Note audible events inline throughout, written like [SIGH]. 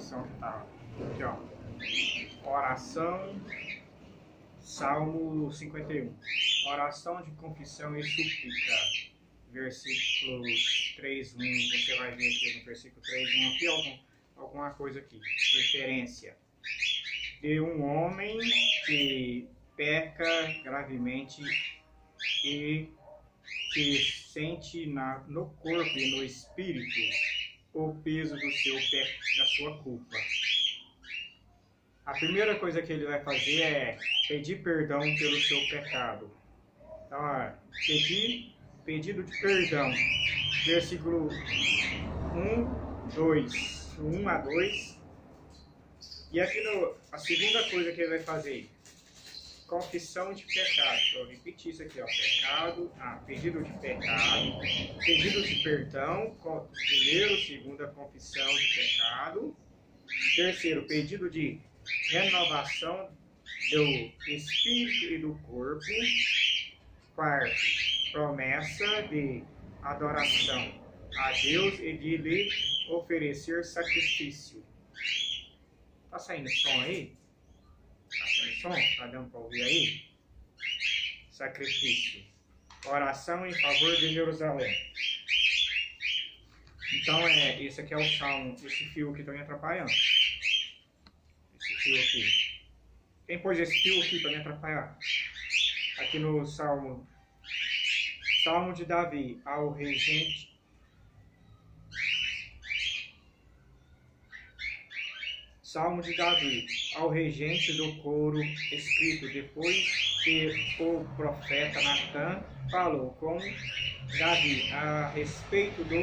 som que tá aqui, ó. Oração, Salmo 51. Oração de confissão e súplica. Versículos 3, 1. Você vai ver aqui no versículo 3, 1. Aqui algum, alguma coisa aqui. Referência. De um homem que peca gravemente e que sente na, no corpo e no espírito o peso do seu da sua culpa. A primeira coisa que ele vai fazer é pedir perdão pelo seu pecado. Então, pedir, pedido de perdão. Versículo 1, 2. 1 a 2. E aqui no, a segunda coisa que ele vai fazer, confissão de pecado. Vou repetir isso aqui, ó. Pecado, ah, pedido de pecado, pedido de perdão, primeiro, segunda confissão de pecado. Terceiro, pedido de renovação do espírito e do corpo. Quarto, promessa de adoração a Deus e de lhe oferecer sacrifício. Tá saindo som aí? Tá saindo som? Tá dando para ouvir aí? Sacrifício. Oração em favor de Jerusalém. Então, é, esse aqui é o salmo, esse fio que está me atrapalhando fio aqui. Quem pôs esse fio aqui para me atrapalhar? Aqui no Salmo. Salmo de Davi ao regente. Salmo de Davi ao regente do coro, escrito depois que o profeta Natan falou com Davi a respeito do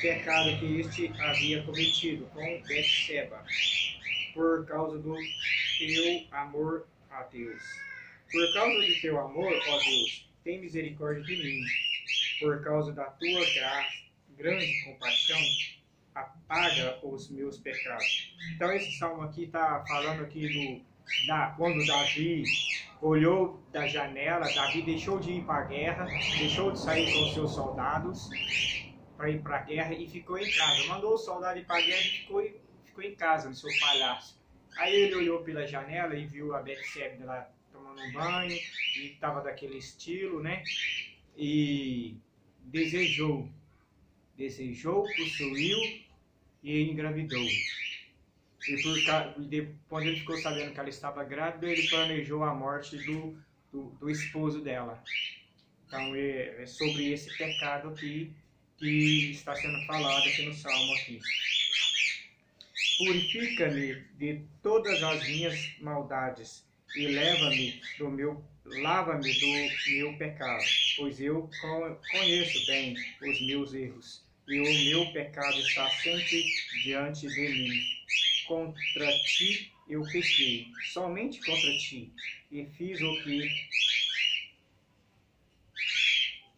pecado que este havia cometido com Betseba por causa do teu amor a Deus. Por causa do teu amor, ó Deus, tem misericórdia de mim. Por causa da tua graça, grande compaixão, apaga os meus pecados. Então esse salmo aqui está falando aqui do da, quando Davi olhou da janela, Davi deixou de ir para a guerra, deixou de sair com seus soldados para ir para a guerra e ficou em casa. Mandou o soldado ir para a guerra e ficou ficou em casa, no seu palácio. Aí ele olhou pela janela e viu a Betsebe lá tomando um banho, e estava daquele estilo, né? E desejou, desejou, possuiu e engravidou. E por, depois ele ficou sabendo que ela estava grávida, ele planejou a morte do, do, do esposo dela. Então é, é sobre esse pecado aqui que está sendo falado aqui no Salmo aqui. Purifica-me de todas as minhas maldades e leva-me do meu lava-me do meu pecado, pois eu conheço bem os meus erros e o meu pecado está sempre diante de mim. Contra ti eu pequei, somente contra ti, e fiz o que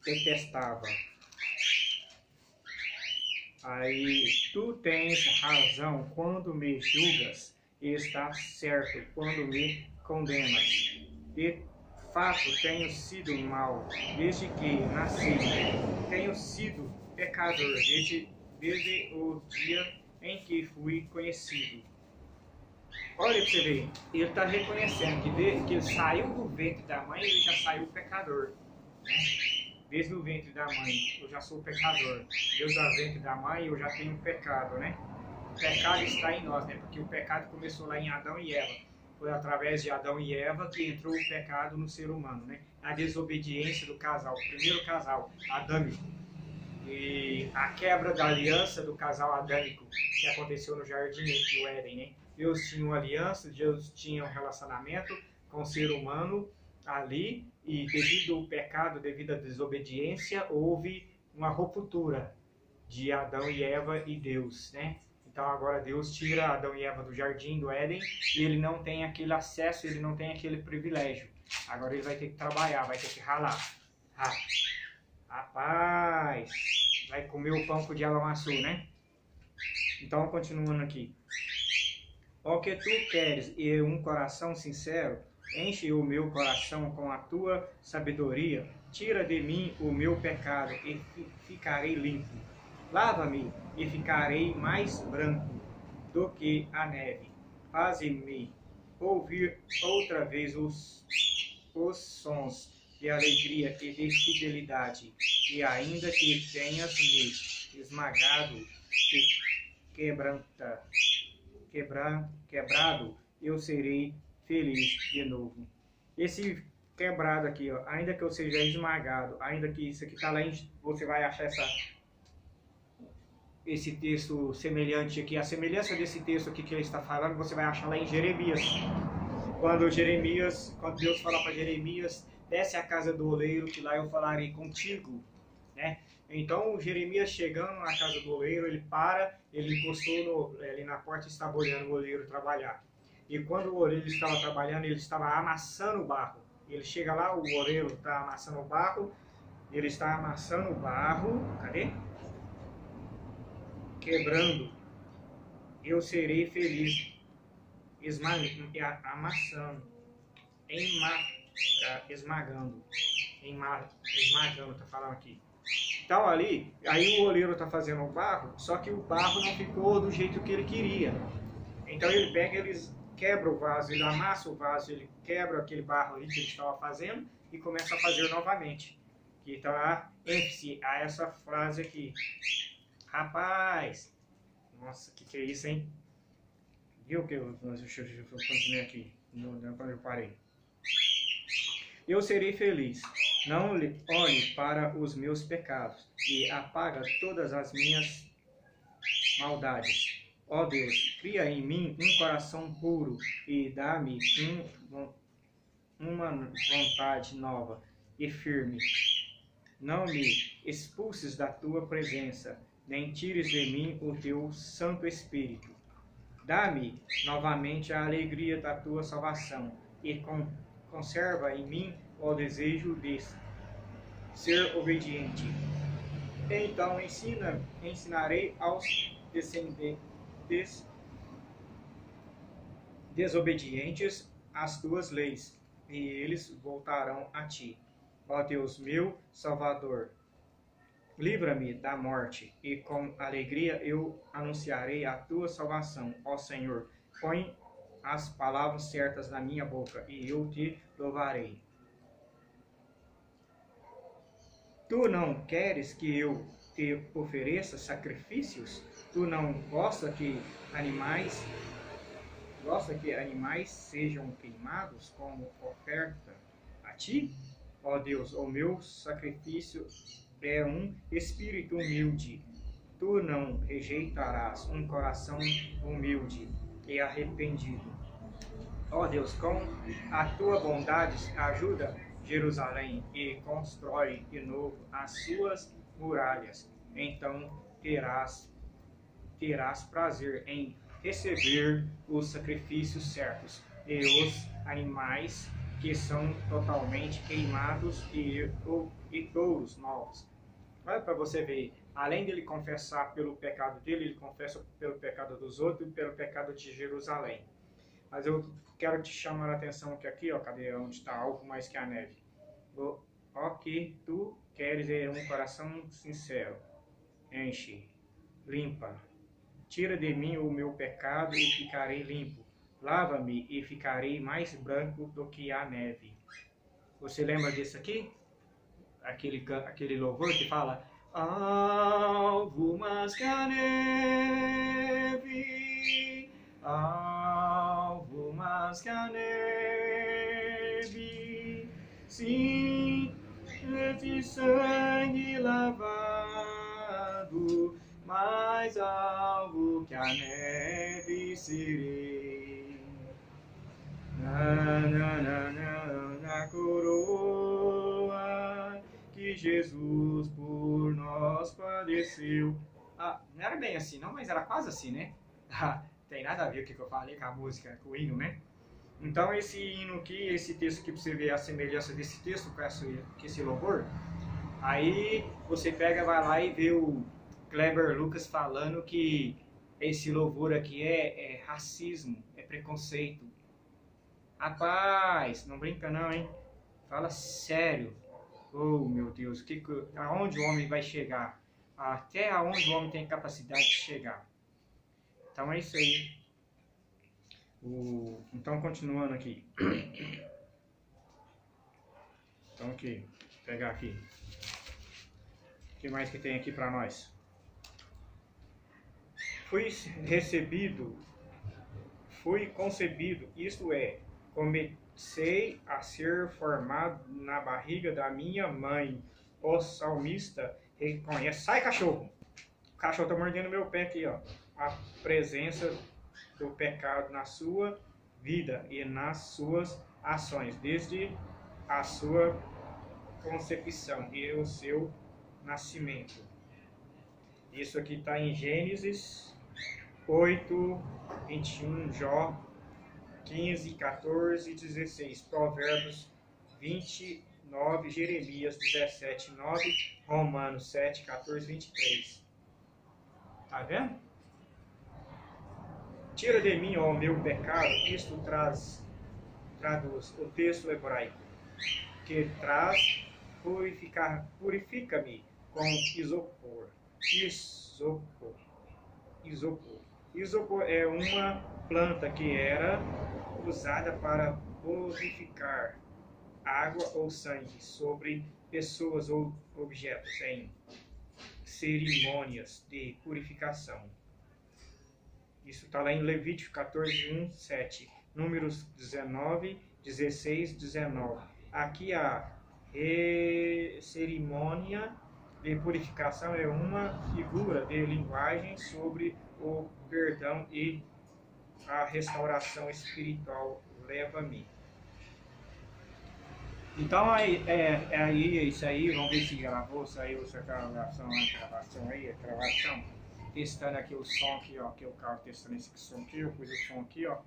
detestava Aí tu tens razão quando me julgas, e está certo quando me condenas. De fato tenho sido mal desde que nasci, tenho sido pecador desde, desde o dia em que fui conhecido. Olha para você ver, ele está reconhecendo que, desde que ele saiu do ventre da mãe, ele já saiu pecador. Né? desde o ventre da mãe, eu já sou pecador. Deus da ventre da mãe, eu já tenho pecado, né? O pecado está em nós, né? Porque o pecado começou lá em Adão e Eva. Foi através de Adão e Eva que entrou o pecado no ser humano, né? A desobediência do casal, o primeiro casal, adâmico. E a quebra da aliança do casal adâmico que aconteceu no jardim do Éden, né? Deus tinha uma aliança, Deus tinha um relacionamento com o ser humano ali e devido ao pecado, devido à desobediência, houve uma ruptura de Adão e Eva e Deus, né? Então agora Deus tira Adão e Eva do jardim do Éden e ele não tem aquele acesso, ele não tem aquele privilégio. Agora ele vai ter que trabalhar, vai ter que ralar. Ah, rapaz, vai comer o pão com o diabo amassou, né? Então continuando aqui. O que tu queres e um coração sincero, Enche o meu coração com a tua sabedoria, tira de mim o meu pecado e ficarei limpo. Lava-me e ficarei mais branco do que a neve. Faze-me ouvir outra vez os, os sons de alegria e de fidelidade, e ainda que tenhas me esmagado quebranta, quebra, quebrado, eu serei feliz de novo. Esse quebrado aqui, ó, ainda que eu seja esmagado, ainda que isso aqui tá lá, você vai achar essa esse texto semelhante aqui, a semelhança desse texto aqui que ele está falando, você vai achar lá em Jeremias. Quando Jeremias, quando Deus fala para Jeremias, desce a casa do oleiro, que lá eu falarei contigo, né? Então, Jeremias chegando na casa do oleiro, ele para, ele encostou no, ali na porta e estava olhando o oleiro trabalhar. E quando o oleiro estava trabalhando, ele estava amassando o barro. Ele chega lá, o oleiro está amassando o barro, ele está amassando o barro, cadê? Quebrando. Eu serei feliz, amassando, esmagando, esmagando, tá falando aqui. Então ali, aí o oleiro está fazendo o barro, só que o barro não ficou do jeito que ele queria. Então ele pega, eles quebra o vaso, ele amassa o vaso, ele quebra aquele barro ali que ele estava fazendo e começa a fazer novamente. Que está ênfase a essa frase aqui. Rapaz, nossa, que que é isso, hein? Viu que eu, deixa eu, eu continuei aqui, quando eu parei. Eu serei feliz. Não olhe para os meus pecados e apaga todas as minhas maldades. Ó Deus, cria em mim um coração puro e dá-me um, uma vontade nova e firme. Não me expulses da tua presença, nem tires de mim o teu Santo Espírito. Dá-me novamente a alegria da tua salvação e conserva em mim o desejo de ser obediente. Então ensina, ensinarei aos descendentes des, desobedientes às tuas leis, e eles voltarão a ti. Ó Deus meu Salvador, livra-me da morte, e com alegria eu anunciarei a tua salvação. Ó Senhor, põe as palavras certas na minha boca, e eu te louvarei. Tu não queres que eu te ofereça sacrifícios? tu não gosta que animais gosta que animais sejam queimados como oferta a ti? Ó Deus, o meu sacrifício é um espírito humilde. Tu não rejeitarás um coração humilde e arrependido. Ó Deus, com a tua bondade ajuda Jerusalém e constrói de novo as suas muralhas. Então terás terás prazer em receber os sacrifícios certos e os animais que são totalmente queimados e, e touros novos. Olha para você ver, além dele confessar pelo pecado dele, ele confessa pelo pecado dos outros e pelo pecado de Jerusalém. Mas eu quero te chamar a atenção que aqui, ó, cadê onde está algo mais que a neve? Ó, que tu queres é um coração sincero, enche, limpa, Tira de mim o meu pecado e ficarei limpo. Lava-me e ficarei mais branco do que a neve. Você lembra disso aqui? Aquele, aquele louvor que fala Alvo mais que a neve, alvo mais que a neve, sim, de sangue lavado, mais alvo que a neve serei. Na, na, na, na, na coroa que Jesus por nós padeceu. Ah, não era bem assim, não, mas era quase assim, né? [LAUGHS] Ah, tem nada a ver o que eu falei com a música, com o hino, né? Então, esse hino aqui, esse texto pra você ver a semelhança desse texto com esse, com esse louvor, aí você pega, vai lá e vê o Kleber Lucas falando que esse louvor aqui é, é racismo, é preconceito. Rapaz, não brinca não, hein? Fala sério. Oh, meu Deus, que, aonde o homem vai chegar? Até aonde o homem tem capacidade de chegar. Então é isso aí. O, então continuando aqui. Então aqui, pegar aqui. O que mais que tem aqui para nós? Fui recebido, fui concebido, isto é, comecei a ser formado na barriga da minha mãe. O salmista reconhece. Sai, cachorro! O cachorro tá mordendo meu pé aqui, ó. A presença do pecado na sua vida e nas suas ações, desde a sua concepção e o seu nascimento. Isso aqui está em Gênesis 8, 21, Jó 15, 14, 16, Provérbios 29, Jeremias 17, 9, Romanos 7, 14, 23. Tá vendo? Tira de mim, ó meu pecado, isto traz, traduz o texto hebraico, que traz purificar, purifica-me com isopor. Isopor. Isopor. Isopor é uma planta que era usada para purificar água ou sangue sobre pessoas ou objetos em cerimônias de purificação. Isso está lá em Levítico 14, 1, 7. Números 19, 16, 19. Aqui a cerimônia de purificação é uma figura de linguagem sobre o perdão e a restauração espiritual leva-me. Então é, é, é isso aí, vamos ver se gravou, saiu essa gravação, gravação aí, gravação. Testando aqui o som aqui, ó, que o carro testando esse som aqui, eu pus o som aqui, ó.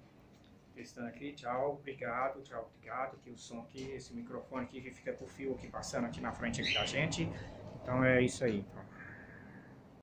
Testando aqui, tchau, obrigado, tchau, obrigado. Aqui o som aqui, esse microfone aqui que fica com o fio aqui passando aqui na frente aqui da gente. Então é isso aí. Então.